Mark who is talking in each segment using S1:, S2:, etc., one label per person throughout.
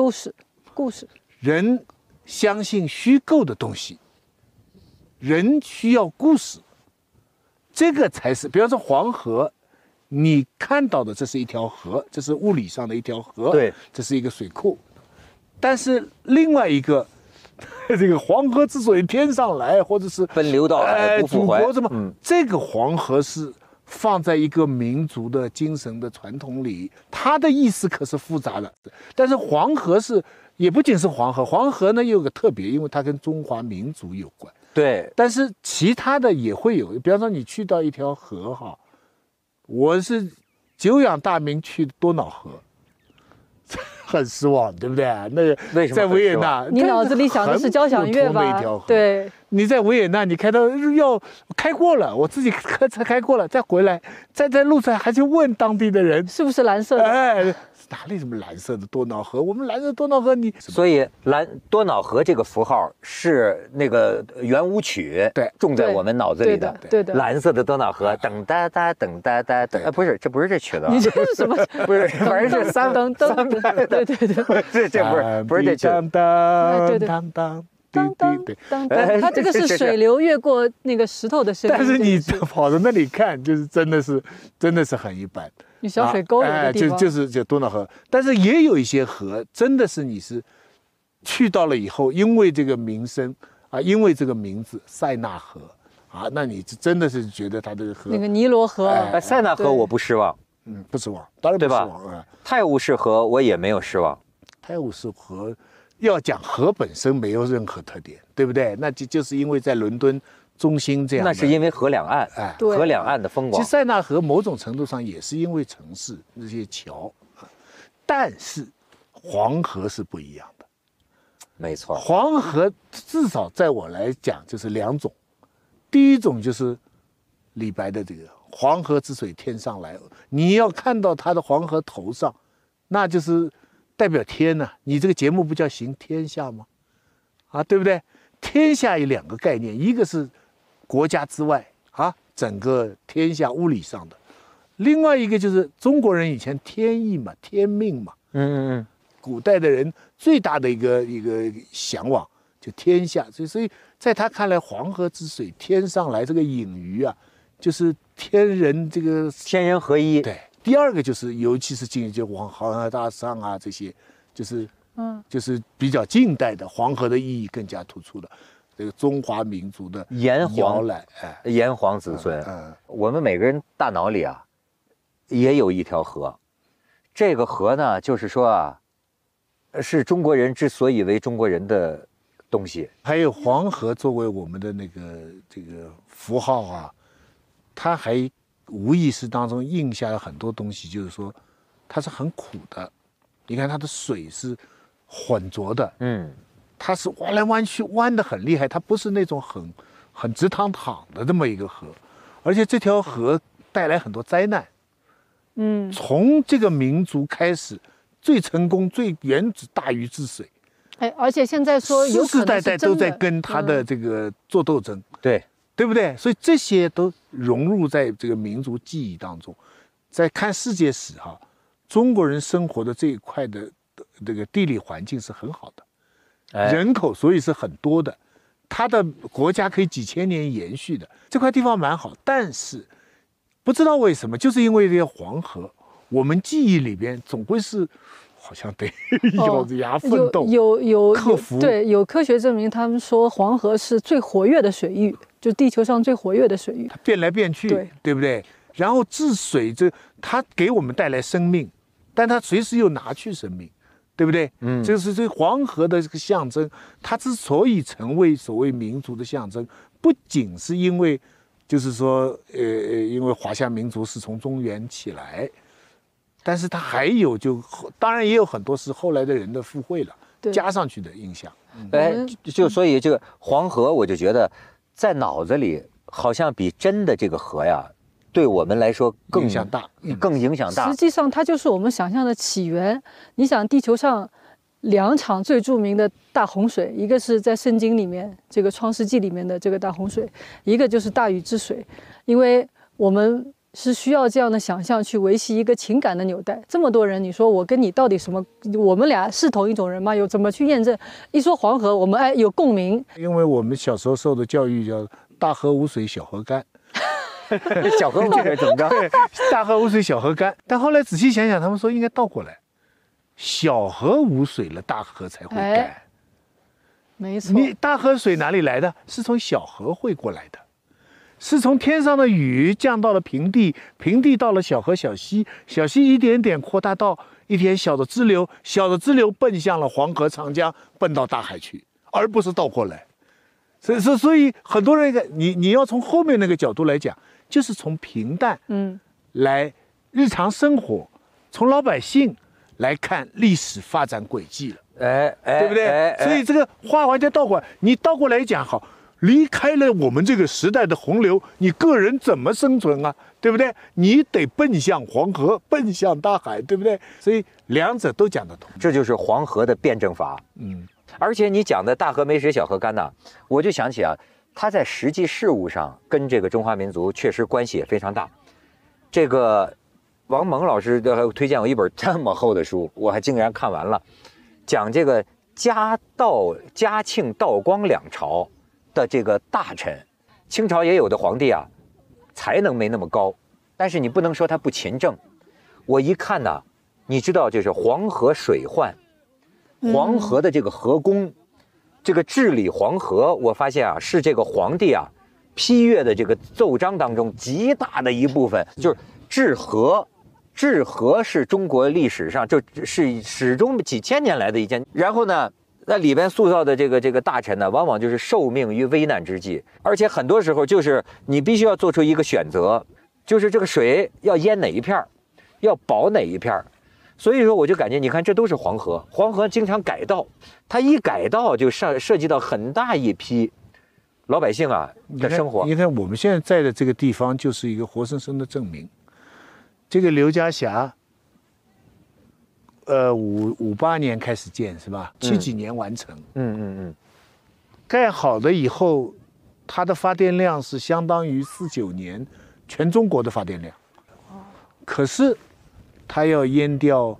S1: 故事，故事。
S2: 人相信虚构的东西，人需要故事，这个才是。比方说黄河，你看到的这是一条河，这是物理上的一条河，
S3: 对，
S2: 这是一个水库。但是另外一个，这个黄河之所以天上来，或者是
S3: 奔流到海不复回
S2: 祖国这么，
S3: 嗯
S2: 这个黄河是放在一个民族的精神的传统里，它的意思可是复杂的。但是黄河是也不仅是黄河，黄河呢又有个特别，因为它跟中华民族有关。
S3: 对，
S2: 但是其他的也会有，比方说你去到一条河哈，我是久仰大名去多瑙河，很失望，对不对？那个
S3: 为什么
S2: 在维也纳，
S1: 你脑子里想的是交响乐吧？。对，
S2: 你在维也纳，你开到要开过了，我自己开车开过了，再回来，再在路上还去问当地的人，
S1: 是不是蓝色的？
S2: 哎，哪里什么蓝色的？多瑙河？我们蓝色多瑙河你，
S3: 所以蓝多瑙河这个符号是那个圆舞曲，
S2: 对
S3: 种在我们脑子里
S1: 对的对的
S3: 蓝色的多瑙河，噔哒哒，噔哒哒，噔，啊，不是，这不是这曲子啊。
S1: 你，这是什么？
S3: 不是，反正是三
S1: 噔噔噔噔，对对对，
S3: 这这不是不是这曲子，
S2: 当当
S1: 对对。
S2: 当当
S1: 当当
S2: 对。
S1: 当
S3: 哎
S1: 当，它这个
S3: 是
S1: 水流越过那个石头的声音。
S2: 但是你跑到那里看，就是真的是真的是很一般。
S1: 你小水沟有
S2: 哎
S1: 的地方，
S2: 就就是就多瑙河，但是也有一些河，真的是你是去到了以后，因为这个名声啊，因为这个名字塞纳河啊，那你真的是觉得它这个河，
S1: 那个尼罗河，
S3: 塞纳河我不失望，
S2: 嗯，不失望，当然不
S3: 对吧
S2: 失望啊。
S3: 泰晤士河我也没有失望，
S2: 泰晤士河要讲河本身没有任何特点，对不对？那就就是因为在伦敦中心这样，
S3: 那是因为河两岸，
S2: 哎，
S1: 对
S3: 河两岸的风光。
S2: 其实，塞纳河某种程度上也是因为城市那些桥，啊但是黄河是不一样的。
S3: 没错，
S2: 黄河至少在我来讲就是两种，第一种就是李白的这个“黄河之水天上来”，你要看到它的黄河头上，那就是代表天呐、你这个节目不叫行天下吗？啊，对不对？天下有两个概念，一个是国家之外啊，整个天下物理上的；另外一个就是中国人以前天意嘛，天命嘛。
S3: 嗯嗯嗯
S2: 古代的人最大的一个一个向往就天下，所以所以在他看来，黄河之水天上来这个隐喻啊，就是天人这个
S3: 嗯，天人合一，
S2: 对。第二个就是，尤其是近就黄黄河大上啊这些，就是
S1: 嗯，
S2: 就是比较近代的黄河的意义更加突出了，这个中华民族的
S3: 炎黄
S2: 来，哎，
S3: 炎黄子孙，
S2: 嗯，
S3: 我们每个人大脑里啊，也有一条河，这个河呢，就是说啊，是中国人之所以为中国人的东西。
S2: 还有黄河作为我们的那个这个符号啊，它还无意识当中印下了很多东西，就是说它是很苦的。你看它的水是浑浊的，
S3: 嗯，
S2: 它是弯来弯去，弯的很厉害，它不是那种很很直淌淌的这么一个河，而且这条河带来很多灾难。
S1: 嗯，
S2: 从这个民族开始，最成功、最原子大禹治水，
S1: 哎，而且现在说有
S2: 世世代代都在跟他的
S1: 嗯
S2: 这个做斗争。
S3: 对，
S2: 对不对？所以这些都融入在这个民族记忆当中。在看世界史哈、中国人生活的这一块的的这个地理环境是很好的，
S3: 哎，
S2: 人口所以是很多的，它的国家可以几千年延续的，这块地方蛮好。但是不知道为什么，就是因为这个黄河，我们记忆里边总归是好像得 咬着牙奋斗。
S1: 哦有有有有
S2: 克服
S1: 对，有科学证明，他们说黄河是最活跃的水域，就地球上最活跃的水域。
S2: 它变来变去，
S1: 对对
S2: 不对？然后治水这它给我们带来生命，但它随时又拿去生命，对不对？
S3: 嗯
S2: 这是这黄河的这个象征，它之所以成为所谓民族的象征，不仅是因为，就是说，呃，呃因为华夏民族是从中原起来，但是它还有就当然也有很多是后来的人的附会了，
S1: 对
S2: 加上去的印象。
S3: 哎就所以这个黄河，我就觉得在脑子里好像比真的这个河呀，对我们来说更
S2: 影响大嗯
S3: 更影响大
S1: 实。际上，它就是我们想象的起源。你想，地球上两场最著名的大洪水，一个是在圣经里面这个创世纪里面的这个大洪水，一个就是大禹治水。因为我们是需要这样的想象去维系一个情感的纽带。这么多人，你说我跟你到底什么？我们俩是同一种人吗？有怎么去验证？一说黄河，我们哎有共鸣。
S2: 因为我们小时候受的教育叫“大河无水小河干”，
S3: 小河无水怎么着？
S2: 对，大河无水小河干。但后来仔细想想，他们说应该倒过来，小河无水了，大河才会干。
S1: 哎没错，
S2: 你大河水哪里来的？是从小河汇过来的，是从天上的雨降到了平地，平地到了小河、小溪，小溪一点点扩大到一点小的支流，小的支流奔向了黄河、长江，奔到大海去，而不是倒过来。所以，所以所以很多人，你你要从后面那个角度来讲，就是从平淡
S1: 嗯，
S2: 来日常生活，从老百姓来看历史发展轨迹了。
S3: 哎哎，
S2: 对不对？
S3: 哎哎
S2: 所以这个话完全倒过来，你倒过来讲好，离开了我们这个时代的洪流，你个人怎么生存啊？对不对？你得奔向黄河，奔向大海，对不对？所以两者都讲得通。
S3: 这就是黄河的辩证法。
S2: 嗯，
S3: 而且你讲的大河没水小河干呐，我就想起啊，它在实际事务上跟这个中华民族确实关系也非常大。这个王蒙老师的推荐我一本这么厚的书，我还竟然看完了，讲这个嘉道、嘉庆、道光两朝的这个大臣，清朝也有的皇帝啊，才能没那么高，但是你不能说他不勤政。我一看呐，你知道，就是黄河水患，黄河的这个河工，这个治理黄河，我发现啊，是这个皇帝啊批阅的这个奏章当中极大的一部分，就是治河。治河是中国历史上就是始终几千年来的一件。然后呢，那里边塑造的这个这个大臣呢，往往就是受命于危难之际，而且很多时候就是你必须要做出一个选择，就是这个水要淹哪一片儿，要保哪一片儿。所以说，我就感觉，你看，这都是黄河，黄河经常改道，它一改道就涉涉及到很大一批老百姓啊的生活。
S2: 你看我们现在在的这个地方，就是一个活生生的证明。这个刘家峡，呃，五五八年开始建是吧？七几年完成。
S3: 嗯嗯嗯，
S2: 盖好了以后，它的发电量是相当于四九年全中国的发电量。可是，它要淹掉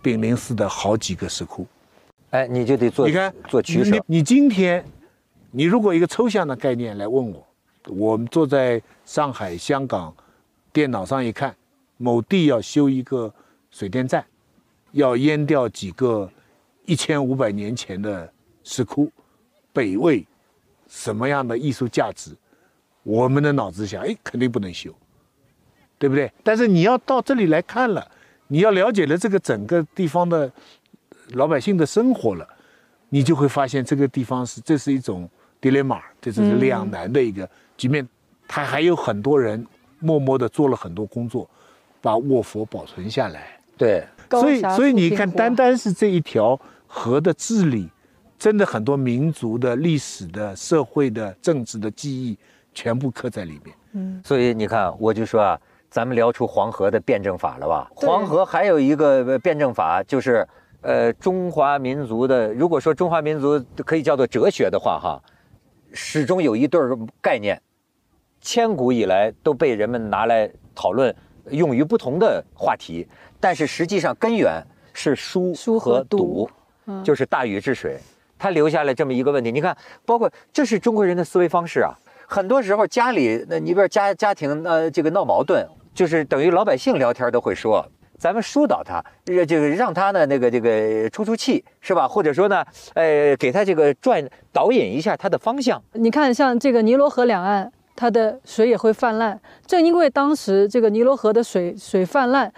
S2: 丙灵寺的好几个石窟。
S3: 哎，你就得做
S2: 你看，
S3: 做取舍
S2: 你。你今天，你如果一个抽象的概念来问我，我们坐在上海、香港，电脑上一看，某地要修一个水电站，要淹掉几个一千五百年前的石窟，北魏什么样的艺术价值？我们的脑子想，哎，肯定不能修，对不对？但是你要到这里来看了，你要了解了这个整个地方的老百姓的生活了，你就会发现这个地方是这是一种 dilemma，这是两难的一个局面。他还有很多人默默的做了很多工作，把卧佛保存下来。
S3: 对，
S2: 所以，所以你看，单单是这一条河的治理，真的很多民族的历史的、社会的、政治的记忆全部刻在里面。
S3: 嗯所以你看，我就说啊，咱们聊出黄河的辩证法了吧？黄河还有一个呃辩证法，就是呃，中华民族的，如果说中华民族可以叫做哲学的话，哈，始终有一对儿概念，千古以来都被人们拿来讨论，用于不同的话题，但是实际上根源是疏
S1: 疏和
S3: 和堵
S1: 堵，
S3: 就是大禹治水。他留下了这么一个问题，你看，包括这是中国人的思维方式啊。很多时候家里，那你比如家家庭呃这个闹矛盾，就是等于老百姓聊天都会说，咱们疏导他，呃这个让他呢那个这个出出气是吧？或者说呢，呃给他这个转导引一下他的方向。
S1: 你看，像这个尼罗河两岸，它的水也会泛滥。正因为当时这个尼罗河的水水泛滥，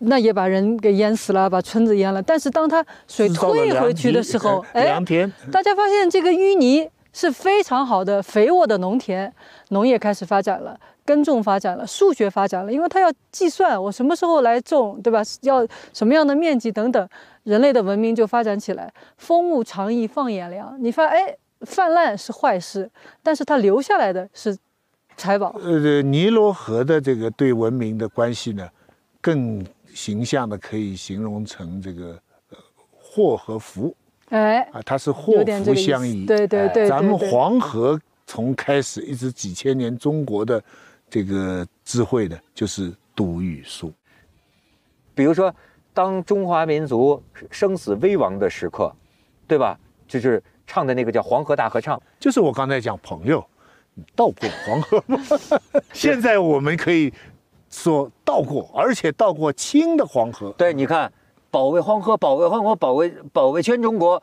S1: 那也把人给淹死了，把村子淹了。但是当它水退回去的时候，哎
S2: 良，田
S1: 大家发现这个淤泥是非常好的肥沃的农田，农业开始发展了。耕种发展了，数学发展了，因为它要计算我什么时候来种，对吧？要什么样的面积等等，人类的文明就发展起来。风物长宜放眼量，你发哎，泛滥是坏事，但是它留下来的是财宝。
S2: 呃，尼罗河的这个对文明的关系呢，更形象的可以形容成这个呃祸和福
S1: 哎，
S2: 啊，它是祸福。相依。
S1: 对对对，
S2: 咱们黄河从开始一直几千年中国的这个智慧的，就是杜宇书。
S3: 比如说，当中华民族生死危亡的时刻，对吧？就是唱的那个叫《黄河大合唱》，
S2: 就是我刚才讲朋友，你到过黄河吗？现在我们可以说到过，而且到过清的黄河。
S3: 对，你看，保卫黄河，保卫黄河，保卫保卫全中国，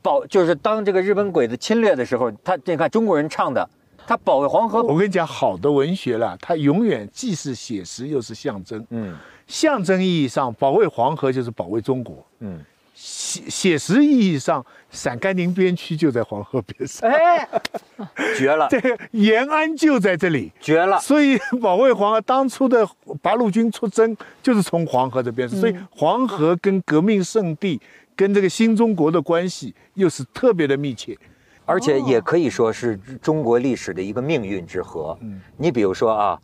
S3: 保就是当这个日本鬼子侵略的时候，他你看中国人唱的，他保卫黄河，
S2: 我跟你讲，好的文学啦，它永远既是写实又是象征。
S3: 嗯
S2: 象征意义上，保卫黄河就是保卫中国；
S3: 嗯，
S2: 写写实意义上，陕甘宁边区就在黄河边上，
S3: 哎，绝了，
S2: 这个延安就在这里。
S3: 绝了，
S2: 所以 保卫黄河，当初的八路军出征就是从黄河这边，所以黄河跟革命圣地、跟这个新中国的关系又是特别的密切。
S3: 而且也可以说是中国历史的一个命运之河。
S2: 嗯
S3: 你比如说啊，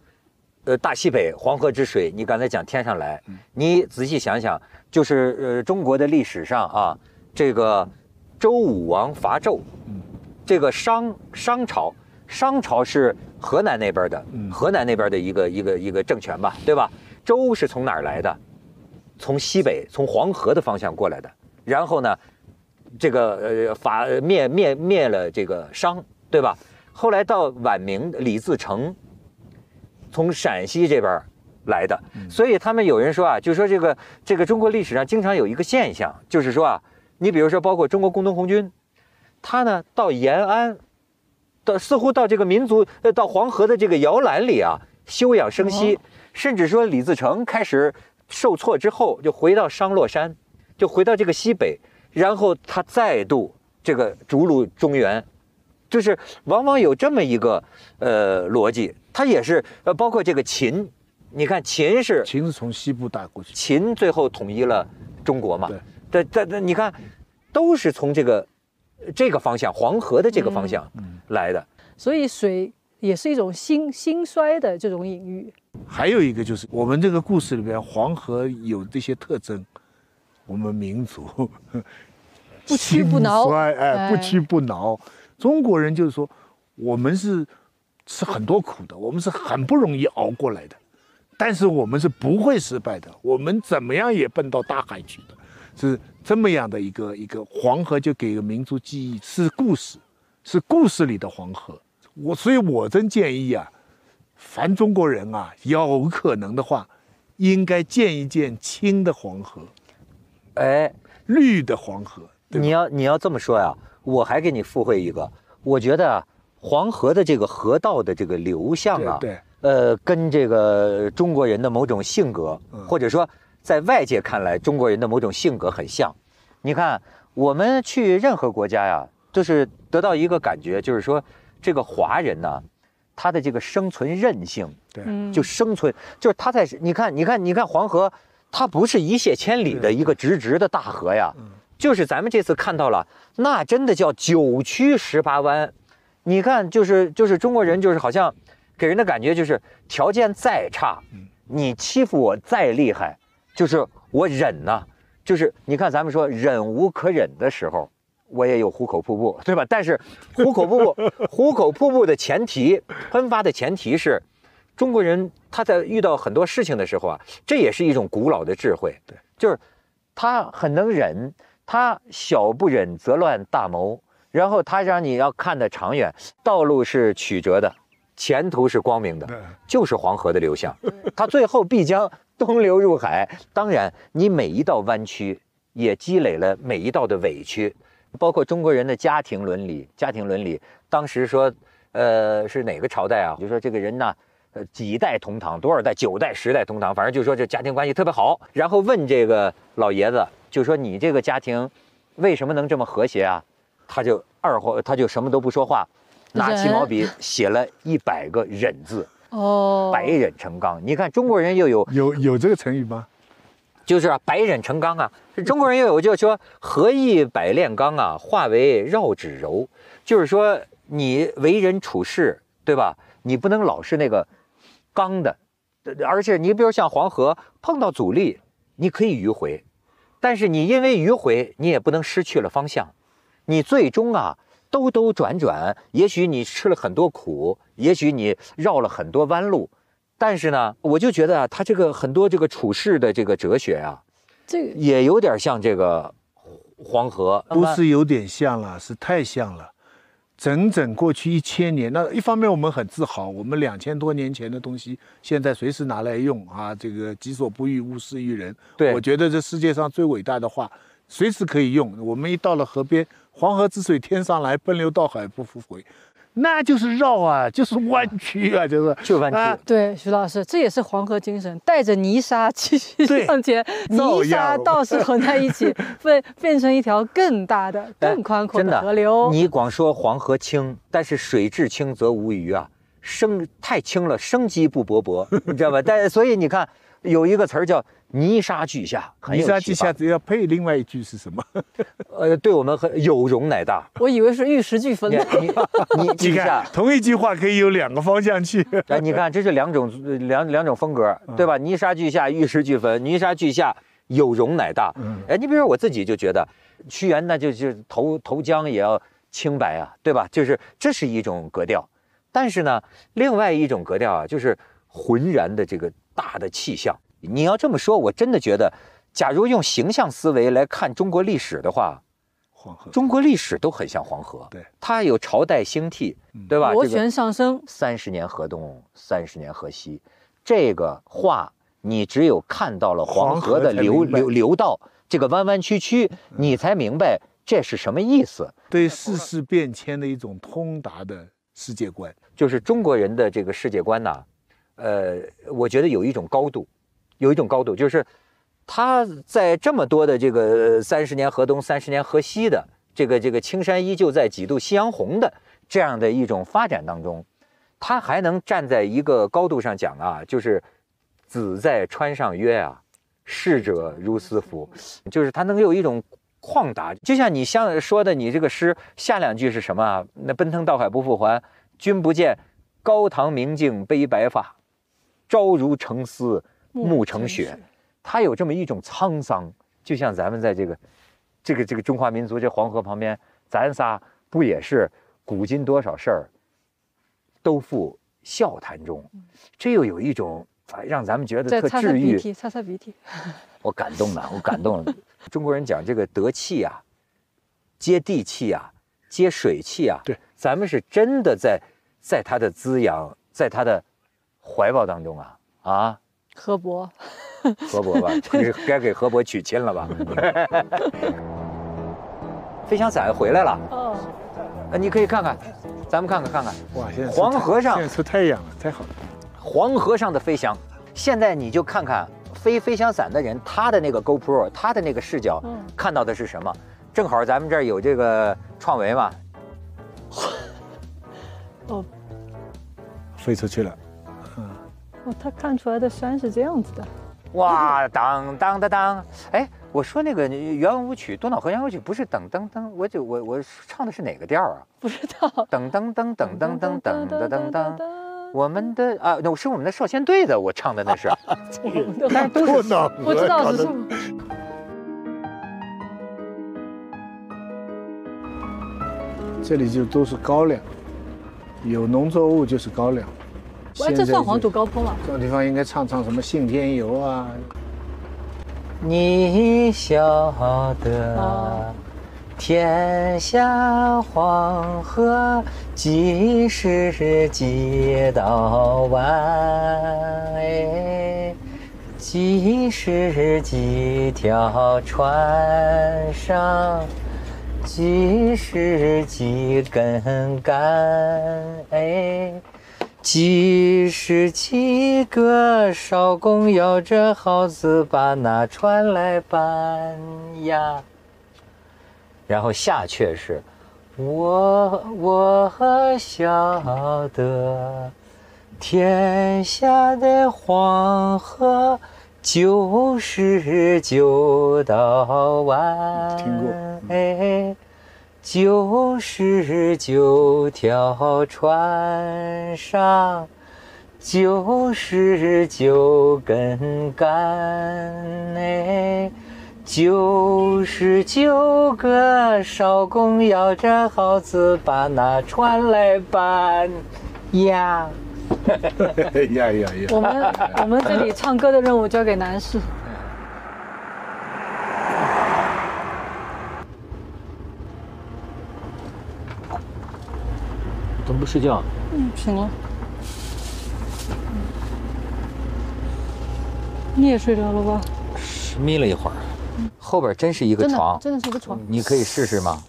S3: 呃，大西北黄河之水，你刚才讲天上来，你仔细想想，就是呃中国的历史上啊，这个周武王伐纣，这个商商朝，商朝是河南那边的，河南那边的一个一个一个政权吧，对吧？周是从哪儿来的？从西北，从黄河的方向过来的。然后呢，这个呃伐灭灭灭了这个商，对吧？后来到晚明，李自成从陕西这边来的，所以他们有人说啊，就说这个这个中国历史上经常有一个现象，就是说啊，你比如说包括中国工农红军，他呢到延安，到似乎到这个民族呃到黄河的这个摇篮里啊休养生息，甚至说李自成开始受挫之后就回到商洛山，就回到这个西北，然后他再度这个逐鹿中原，就是往往有这么一个呃逻辑，它也是呃包括这个秦，你看秦是
S2: 秦是从西部打过去，
S3: 秦最后统一了中国嘛？
S2: 对，
S3: 这这这你看，都是从这个这个方向黄河的这个方向来的。
S1: 所以水也是一种兴兴衰的这种隐喻。
S2: 还有一个就是我们这个故事里边，黄河有这些特征，我们民族
S1: 不屈不挠
S2: 哎，
S1: 哎
S2: 不屈不挠。中国人就是说，我们是吃很多苦的，我们是很不容易熬过来的，但是我们是不会失败的，我们怎么样也奔到大海去的，是这么样的一个一个黄河，就给个民族记忆，是故事，是故事里的黄河。我所以，我真建议啊，凡中国人啊，有可能的话，应该见一见青的黄河，
S3: 哎，
S2: 绿的黄河。
S3: 你要你要这么说呀，我还给你附会一个，我觉得啊，黄河的这个河道的这个流向啊，
S2: 对对
S3: 呃，跟这个中国人的某种性格，
S2: 嗯
S3: 或者说在外界看来中国人的某种性格很像。你看，我们去任何国家呀，就是得到一个感觉，就是说这个华人呢，他的这个生存韧性，
S2: 对
S1: 嗯，
S3: 就生存，就是他在你看，你看，你看黄河，它不是一泻千里的一个直直的大河呀，就是咱们这次看到了，那真的叫九曲十八弯。你看，就是就是中国人，就是好像给人的感觉就是条件再差，你欺负我再厉害，就是我忍呐、就是你看咱们说忍无可忍的时候。我也有壶口瀑布，对吧？但是壶口瀑布，壶口瀑布的前提，喷发的前提是，中国人他在遇到很多事情的时候啊，这也是一种古老的智慧。
S2: 对，
S3: 就是他很能忍，他小不忍则乱大谋，然后他让你要看得长远，道路是曲折的，前途是光明的，就是黄河的流向，它最后必将东流入海。当然，你每一道弯曲也积累了每一道的委屈，包括中国人的家庭伦理。家庭伦理，当时说，呃，是哪个朝代啊？就说这个人呢，呃，几代同堂，多少代，九代、十代同堂，反正就说这家庭关系特别好。然后问这个老爷子，就说你这个家庭为什么能这么和谐啊？他就二话，他就什么都不说话，拿起毛笔写了一百个忍字，
S1: 哦，
S3: 百忍成钢。你看中国人又有
S2: 有有这个成语吗？
S3: 就是啊，百忍成钢啊。中国人又有就说何以百炼钢啊，化为绕指柔，就是说你为人处事，对吧？你不能老是那个刚的，而且你比如像黄河碰到阻力，你可以迂回，但是你因为迂回，你也不能失去了方向，你最终啊。兜兜转转，也许你吃了很多苦，也许你绕了很多弯路，但是呢，我就觉得啊，他这个很多这个处世的这个哲学啊，
S1: 这个
S3: 也有点像这个黄河，
S2: 不是有点像了，是太像了。整整过去一千年，那一方面我们很自豪，我们两千多年前的东西，现在随时拿来用啊，这个己所不欲，勿施于人。
S3: 对
S2: 我觉得这世界上最伟大的话，随时可以用。我们一到了河边，黄河之水天上来，奔流到海不复回，那就是绕啊，就是弯曲啊，就是
S3: 就弯曲
S2: 啊
S1: 对，徐老师，这也是黄河精神，带着泥沙继续向前，泥沙
S2: 样
S1: 倒是混在一起，变变成一条更大的、更宽阔
S3: 的
S1: 河流。
S3: 你光说黄河清，但是水至清则无鱼啊，生太清了，生机不勃勃，你知道吧？但所以你看，有一个词儿叫泥沙俱下，很有
S2: 泥沙俱下，只要配另外一句是什么？
S3: 呃，对我们很有容乃大。
S1: 我以为是玉石俱焚
S3: 你
S1: 呢。
S3: 你你
S2: 你看，，同一句话可以有两个方向去。
S3: 哎，你看，这是两种呃两两种风格，对吧？泥沙俱下，玉石俱焚；泥沙俱下，有容乃大。
S2: 嗯
S3: 哎，你比如说我自己就觉得，屈原那就就投投江也要清白啊，对吧？就是这是一种格调，但是呢，另外一种格调啊，就是浑然的这个大的气象。你要这么说，我真的觉得，假如用形象思维来看中国历史的话，
S2: 黄河，
S3: 中国历史都很像黄河。
S2: 对，
S3: 它有朝代兴替，对吧？
S1: 螺旋上升，
S3: 三十年河东，三十年河西，这个话你只有看到了黄河的流流流道，这个弯弯曲曲，你才明白这是什么意思。
S2: 对世事变迁的一种通达的世界观。
S3: 就是中国人的这个世界观呐，呃，我觉得有一种高度，有一种高度，就是他在这么多的这个三十年河东，三十年河西的这个这个青山依旧在，几度夕阳红的这样的一种发展当中，他还能站在一个高度上讲啊，就是子在川上曰啊，逝者如斯夫，就是他能有一种。旷达，就像你像说的，你这个诗下两句是什么啊？那奔腾到海不复还，君不见，高堂明镜悲白发，朝如青丝暮成雪。他有这么一种沧桑，就像咱们在这个这个这个中华民族这黄河旁边，咱仨不也是古今多少事儿都付笑谈中？这又有一种啊，让咱们觉得特
S1: 再擦擦
S3: 治愈。
S1: 鼻涕，擦擦鼻涕。
S3: 我感动了，我感动了。中国人讲这个得气啊，接地气啊，接水气啊，
S2: 对，
S3: 咱们是真的在在他的滋养，在他的怀抱当中啊啊，
S1: 河伯，
S3: 河伯吧，该该给河伯娶亲了吧？飞翔伞回来了，
S1: 哦，
S3: 呃，你可以看看，咱们看看看看
S2: 哇，现在
S3: 黄河上
S2: 现在出太阳了，太好了。
S3: 黄河上的飞翔。现在你就看看飞飞翔伞的人，他的那个 GoPro，他的那个视角，
S1: 嗯
S3: 看到的是什么？正好咱们这儿有这个创维嘛，
S1: 哦，
S2: 飞出去了，
S1: 哦，他看出来的山是这样子的。
S3: 哇，当当当当！哎，我说那个圆舞曲《多瑙河圆舞曲》不是噔噔噔，我就我我唱的是哪个调啊？
S1: 不知道。
S3: 噔噔噔噔噔噔噔噔噔噔。我们的啊，那是我们的少先队的，我唱的那是。但是都是
S2: 多脑河
S1: 我知道
S2: 搞得
S1: 是什么。
S2: 这里就都是高粱，有农作物就是高粱。
S1: 这算黄土高坡吗？
S2: 这种地方应该唱唱什么信天游啊，
S3: 你晓得
S1: 哦，
S3: 天下黄河几时几道弯？哎，几时几条船上？几时几根杆？哎，几十几个艄公摇着号子把那船来搬呀？然后下阙是，我我晓得，天下的黄河九十九道弯。
S2: 听过
S3: 哎，九十九条船上，九十九根杆，哎，九十九个艄公摇着号子把那船来搬呀。
S2: 呀呀呀！
S1: 我们我们这里唱歌的任务交给男士。
S3: 不睡觉？
S1: 嗯，醒了。你也睡着了吧？
S3: 眯了一会儿，后边真是一个
S1: 真的
S3: 床，
S1: 真的是个床，
S3: 你可以试试吗？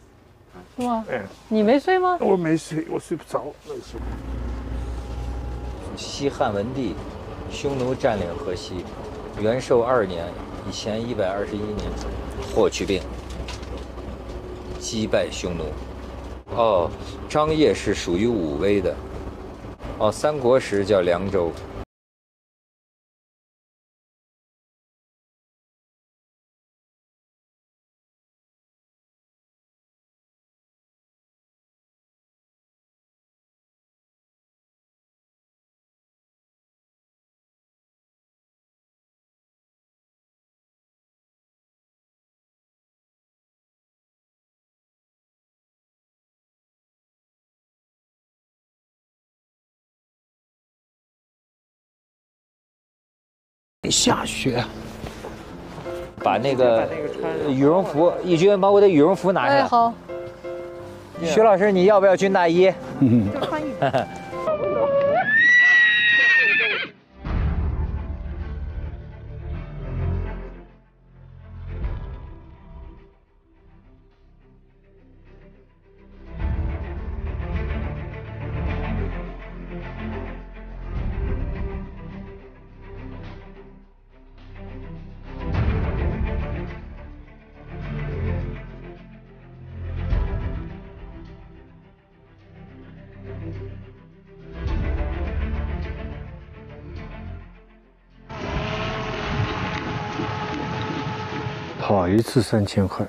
S1: 是吗？
S2: 哎，
S1: 你没睡吗？
S2: 我没睡，我睡不着。
S3: 西汉文帝，匈奴占领河西，元寿二年（以前一百二十一年），霍去病击败匈奴。哦，张掖是属于武威的。哦，三国时叫凉州。
S2: 下雪，
S3: 把那个羽绒服，义军把我的羽绒服拿下
S1: 哎，
S3: 来。
S1: 好，
S3: 徐老师，你要不要军大衣？
S2: 跑一次三千块，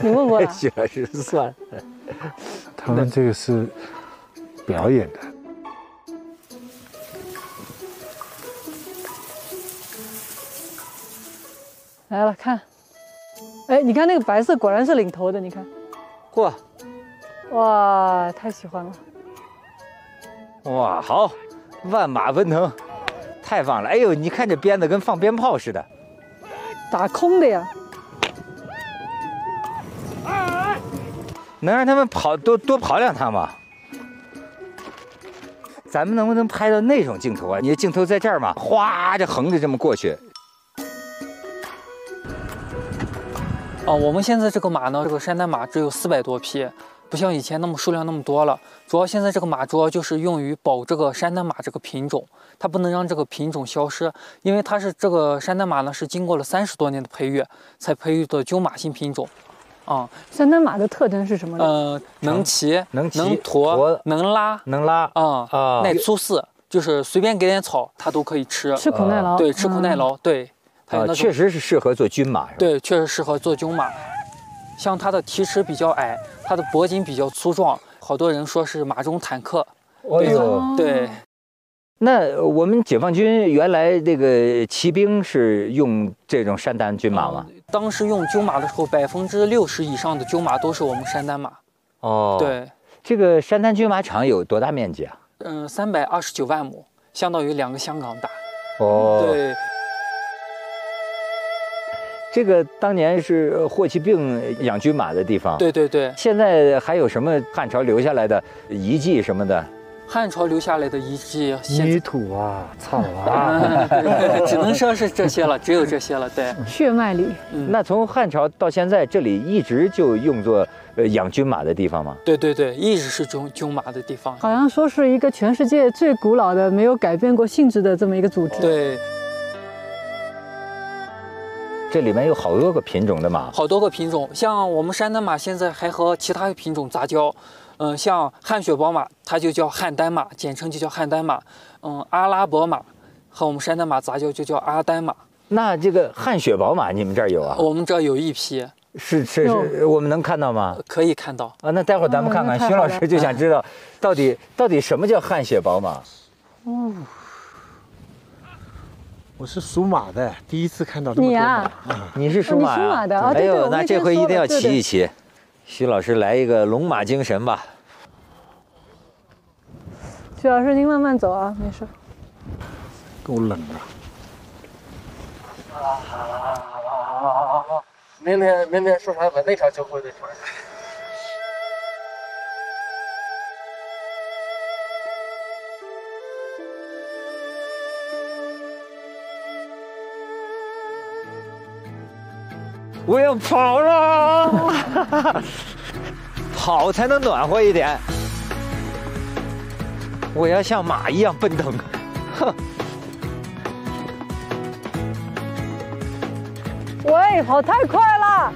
S1: 你问过了？
S3: 徐老师算。
S2: 他们这个是表演的。
S1: 来了，看，哎，你看那个白色果然是领头的，你看，
S3: 嚯，
S1: 哇，太喜欢了。
S3: 哇，好，万马奔腾，太棒了！哎呦，你看这鞭子跟放鞭炮似的。
S1: 打空的呀，
S3: 能让他们跑多多跑两趟吗？咱们能不能拍到那种镜头啊？你的镜头在这儿嘛，哗就横着这么过去。
S4: 哦，我们现在这个马呢，这个山丹马只有四百多匹，不像以前那么数量那么多了。主要现在这个马主要就是用于保这个山丹马这个品种，它不能让这个品种消失，因为它是这个山丹马呢是经过了三十多年的培育才培育的鸠马新品种。啊，
S1: 山丹马的特征是什么呢？
S4: 呃，能骑，
S3: 能骑
S4: 能驮
S3: 驮，
S4: 能拉，
S3: 能拉
S4: 啊
S3: 啊
S4: 耐粗饲，就是随便给点草它都可以吃。
S1: 吃苦耐劳。
S4: 对，吃苦耐
S1: 嗯。
S4: 劳，对，它
S3: 确实是适合做军马，
S4: 对，确实适合做军马。像它的蹄齿比较矮，它的脖颈比较粗壮，好多人说是马中坦克。
S3: 哦呦，
S1: 哦
S4: 对，
S3: 那我们解放军原来这个骑兵是用这种山丹军马吗？
S4: 嗯当时用军马的时候，百分之六十以上的军马都是我们山丹马。
S3: 哦，，
S4: 对，
S3: 这个山丹军马场有多大面积啊？
S4: 嗯，三百二十九万亩，相当于两个香港大。
S3: 哦，，
S4: 对，
S3: 这个当年是霍去病养军马的地方。，
S4: 对对对，
S3: 现在还有什么汉朝留下来的遗迹什么的？
S4: 汉朝留下来的遗迹，现
S2: 泥土啊，草啊，
S4: 嗯 只能说是这些了，只有这些了。对，
S1: 血脉里，
S4: 嗯，
S3: 那从汉朝到现在，这里一直就用作呃养军马的地方吗？
S4: 对对对，一直是种军马的地方。
S1: 好像说是一个全世界最古老的、没有改变过性质的这么一个组织。
S4: 对，
S3: 这里面有好多个品种的马。
S4: 好多个品种，像我们山丹马现在还和其他品种杂交，嗯、像汗血宝马，它就叫汉丹马，简称就叫汉丹马。嗯，阿拉伯马和我们山丹马杂交就叫阿丹马。
S3: 那这个汗血宝马你们这儿有啊？
S4: 我们这儿有一批，
S3: 是是是，我们能看到吗？
S4: 可以看到。
S3: 啊，那待会儿咱们看看，徐老师就想知道，到底 到底什么叫汗血宝马？
S2: 哦我是属马的，第一次看到这么多
S1: 你啊
S2: 马。
S3: 你是属马
S1: 的啊
S3: 哎呦，那这回一定要骑一骑。徐老师来一个龙马精神吧。
S1: 徐老师，您慢慢走啊，没事。
S2: 够冷啊！
S5: 明天明天说啥把那场球会得出来。
S3: 我要跑了，跑才能暖和一点。我要像马一样奔腾，哼！
S1: 喂，跑太快了！